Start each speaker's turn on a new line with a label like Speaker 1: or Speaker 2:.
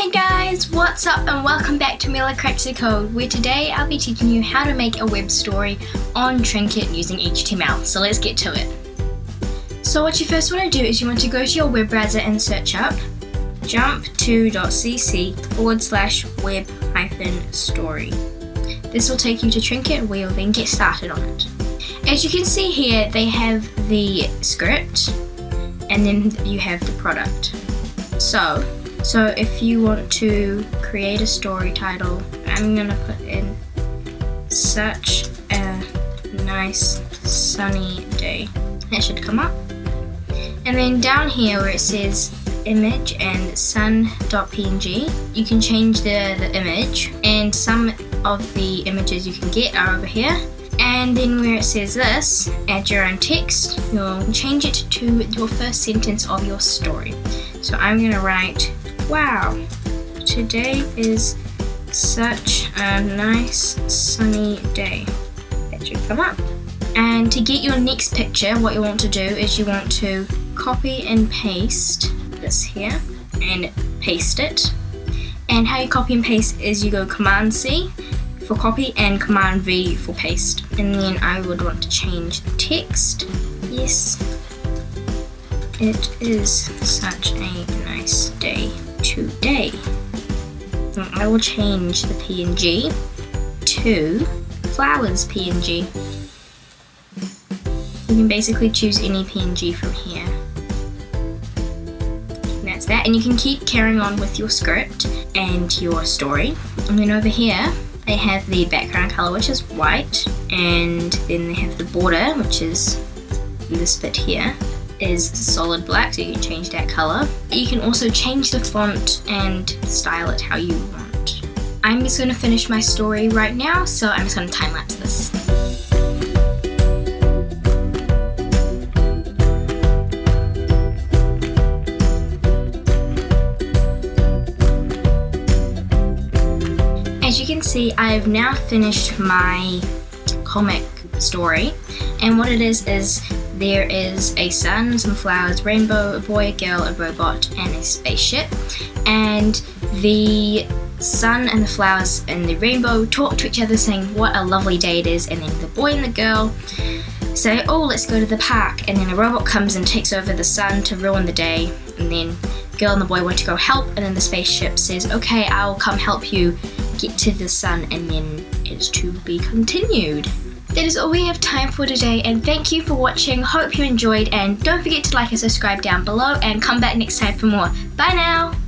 Speaker 1: Hey guys, what's up and welcome back to Amelia Cracks the Code where today I'll be teaching you how to make a web story on Trinket using HTML. So let's get to it. So what you first want to do is you want to go to your web browser and search up jumpto.cc forward slash web hyphen story. This will take you to Trinket where you'll then get started on it. As you can see here they have the script and then you have the product. So so if you want to create a story title, I'm gonna put in such a nice sunny day. That should come up. And then down here where it says image and sun.png, you can change the, the image and some of the images you can get are over here. And then where it says this, add your own text, you'll change it to your first sentence of your story. So I'm gonna write Wow, today is such a nice sunny day. That should come up. And to get your next picture, what you want to do is you want to copy and paste this here and paste it. And how you copy and paste is you go Command C for copy and Command V for paste. And then I would want to change the text. Yes, it is such a nice day today. I will change the PNG to flowers PNG. You can basically choose any PNG from here. And that's that. And you can keep carrying on with your script and your story. And then over here, they have the background color, which is white. And then they have the border, which is this bit here is solid black, so you can change that color. You can also change the font and style it how you want. I'm just gonna finish my story right now, so I'm just gonna time lapse this. As you can see, I have now finished my comic story and what it is is there is a sun, some flowers, rainbow, a boy, a girl, a robot, and a spaceship. And the sun and the flowers and the rainbow talk to each other saying what a lovely day it is and then the boy and the girl say oh let's go to the park and then a robot comes and takes over the sun to ruin the day and then the girl and the boy want to go help and then the spaceship says okay I'll come help you get to the sun and then it's to be continued. That is all we have time for today and thank you for watching. Hope you enjoyed and don't forget to like and subscribe down below and come back next time for more. Bye now!